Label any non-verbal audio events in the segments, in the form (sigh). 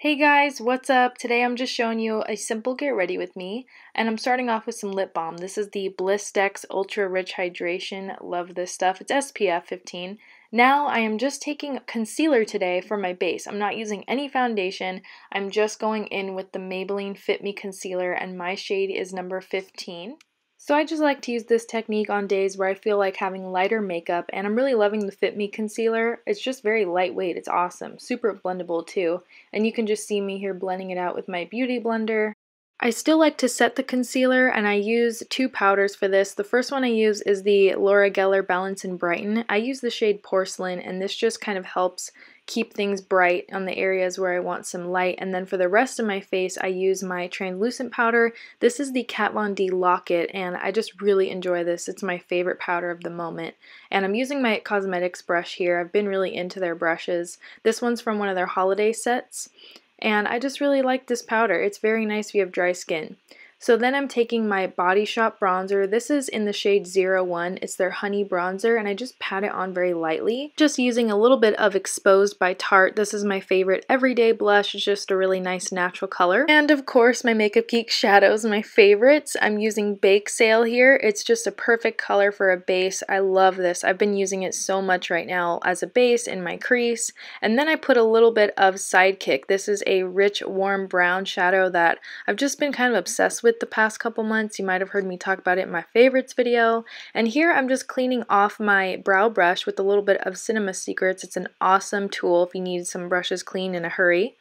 Hey guys, what's up? Today I'm just showing you a simple get ready with me, and I'm starting off with some lip balm. This is the Blistex Ultra Rich Hydration. Love this stuff. It's SPF 15. Now I am just taking concealer today for my base. I'm not using any foundation. I'm just going in with the Maybelline Fit Me Concealer, and my shade is number 15. So I just like to use this technique on days where I feel like having lighter makeup and I'm really loving the Fit Me concealer. It's just very lightweight, it's awesome, super blendable too. And you can just see me here blending it out with my beauty blender. I still like to set the concealer and I use two powders for this. The first one I use is the Laura Geller Balance and Brighten. I use the shade Porcelain and this just kind of helps keep things bright on the areas where I want some light. And then for the rest of my face, I use my translucent powder. This is the Kat Von D Lock-It and I just really enjoy this. It's my favorite powder of the moment. And I'm using my cosmetics brush here. I've been really into their brushes. This one's from one of their holiday sets and I just really like this powder. It's very nice if you have dry skin. So then I'm taking my Body Shop bronzer. This is in the shade 01. It's their Honey Bronzer, and I just pat it on very lightly. Just using a little bit of Exposed by Tarte. This is my favorite everyday blush. It's just a really nice natural color. And of course, my Makeup Geek shadows, my favorites. I'm using Bake Sale here. It's just a perfect color for a base. I love this. I've been using it so much right now as a base in my crease. And then I put a little bit of Sidekick. This is a rich, warm brown shadow that I've just been kind of obsessed with with the past couple months. You might have heard me talk about it in my favorites video. And here I'm just cleaning off my brow brush with a little bit of Cinema Secrets. It's an awesome tool if you need some brushes clean in a hurry.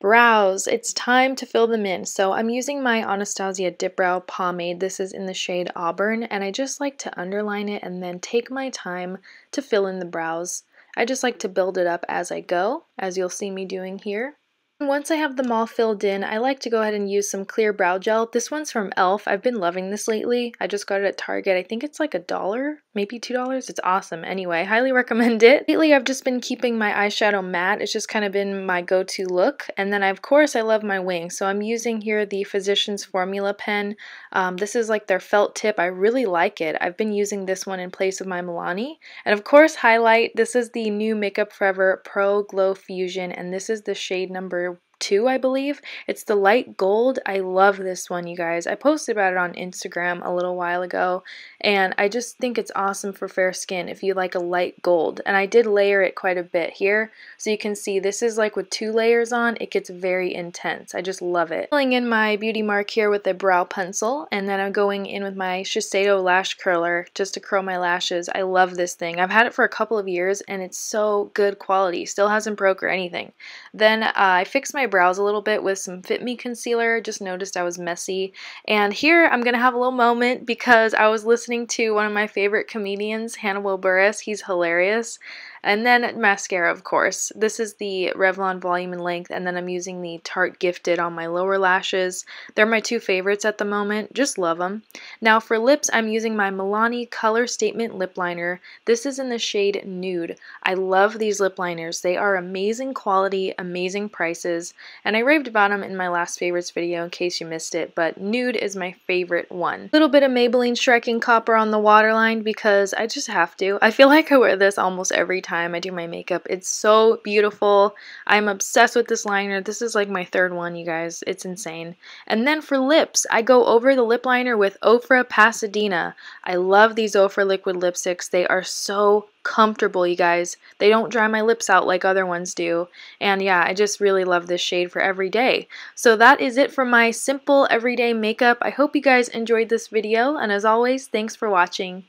Brows, it's time to fill them in. So I'm using my Anastasia Dip Brow Pomade. This is in the shade Auburn, and I just like to underline it and then take my time to fill in the brows. I just like to build it up as I go, as you'll see me doing here. Once I have them all filled in, I like to go ahead and use some clear brow gel. This one's from e.l.f. I've been loving this lately. I just got it at Target. I think it's like a dollar, maybe two dollars. It's awesome. Anyway, highly (laughs) recommend it. Lately, I've just been keeping my eyeshadow matte. It's just kind of been my go-to look. And then, I, of course, I love my wings. So I'm using here the Physicians Formula pen. Um, this is like their felt tip. I really like it. I've been using this one in place of my Milani. And of course, highlight. This is the new Makeup Forever Pro Glow Fusion. And this is the shade number two, I believe. It's the light gold. I love this one, you guys. I posted about it on Instagram a little while ago, and I just think it's awesome for fair skin if you like a light gold. And I did layer it quite a bit here, so you can see this is like with two layers on, it gets very intense. I just love it. Filling in my beauty mark here with a brow pencil, and then I'm going in with my Shiseido lash curler just to curl my lashes. I love this thing. I've had it for a couple of years, and it's so good quality. Still hasn't broke or anything. Then uh, I fixed my brows a little bit with some Fit Me concealer. Just noticed I was messy. And here I'm going to have a little moment because I was listening to one of my favorite comedians, Hannibal Buress. He's hilarious. And then mascara, of course. This is the Revlon Volume and Length, and then I'm using the Tarte Gifted on my lower lashes. They're my two favorites at the moment. Just love them. Now for lips, I'm using my Milani Color Statement Lip Liner. This is in the shade Nude. I love these lip liners. They are amazing quality, amazing prices, and I raved about them in my last favorites video in case you missed it, but Nude is my favorite one. A little bit of Maybelline Striking Copper on the waterline because I just have to. I feel like I wear this almost every time I do my makeup. It's so beautiful. I'm obsessed with this liner. This is like my third one, you guys. It's insane. And then for lips, I go over the lip liner with Ofra Pasadena. I love these Ofra liquid lipsticks. They are so comfortable, you guys. They don't dry my lips out like other ones do. And yeah, I just really love this shade for every day. So that is it for my simple everyday makeup. I hope you guys enjoyed this video. And as always, thanks for watching.